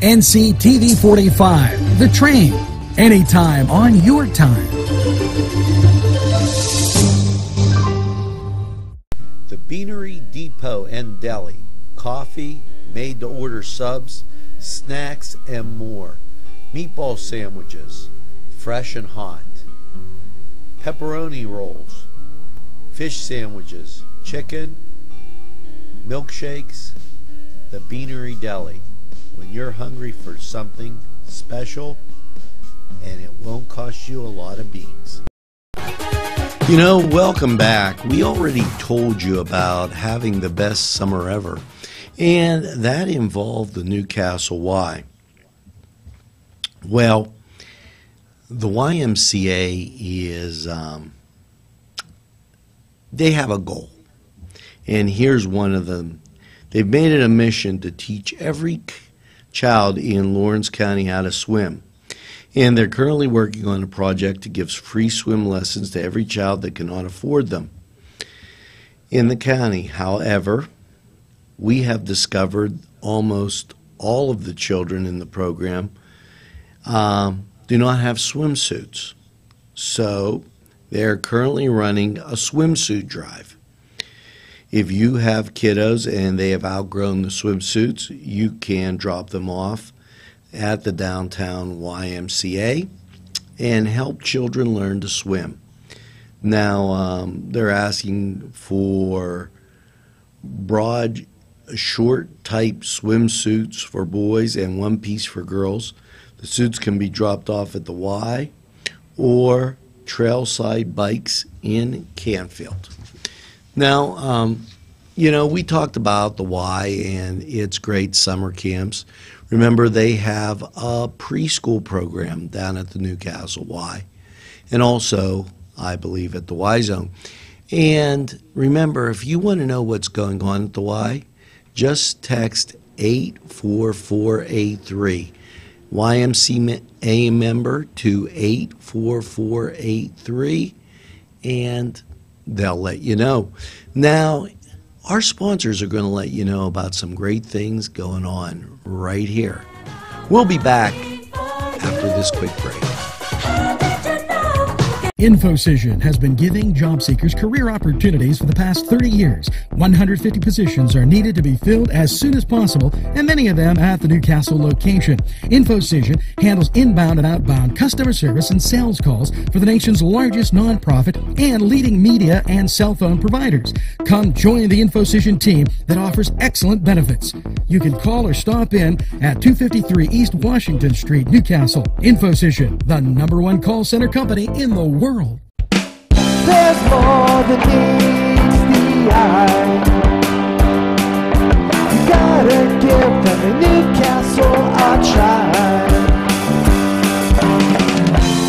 NCTV 45, The Train, anytime on your time. The Beanery Depot and Deli. Coffee, made to order subs, snacks, and more. Meatball sandwiches, fresh and hot. Pepperoni rolls, fish sandwiches, chicken, milkshakes. The Beanery Deli. When you're hungry for something special and it won't cost you a lot of beans. You know, welcome back. We already told you about having the best summer ever, and that involved the New Castle Y. Well, the YMCA is, um, they have a goal. And here's one of them. They've made it a mission to teach every child in Lawrence County how to swim. And they're currently working on a project that gives free swim lessons to every child that cannot afford them in the county. However, we have discovered almost all of the children in the program um, do not have swimsuits. So they're currently running a swimsuit drive. If you have kiddos and they have outgrown the swimsuits, you can drop them off at the downtown YMCA and help children learn to swim. Now, um, they're asking for board, short type swimsuits for boys and one piece for girls. The suits can be dropped off at the Y or Trailside Bikes in Canfield. Now, um, you know, we talked about the Y and its great summer camps. Remember, they have a preschool program down at the New Castle Y, and also, I believe, at the Y Zone. And remember, if you want to know what's going on at the Y, just text 84483. YMCA member to 84483 and they'll let you know. Now, our sponsors are going to let you know about some great things going on right here. We'll be back after this quick break. InfoCision has been giving job seekers career opportunities for the past 30 years. 150 positions are needed to be filled as soon as possible, and many of them at the New Castle location. InfoCision handles inbound and outbound customer service and sales calls for the nation's largest nonprofit and leading media and cell phone providers. Come join the InfoCision team that offers excellent benefits. You can call or stop in at 253 East Washington Street, New Castle. InfoCision, the number one call center company in the world. There's more than meets the eye. You gotta give them New Castle a try.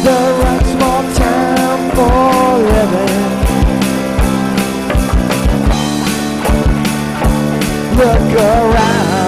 The right small town for living. Look around.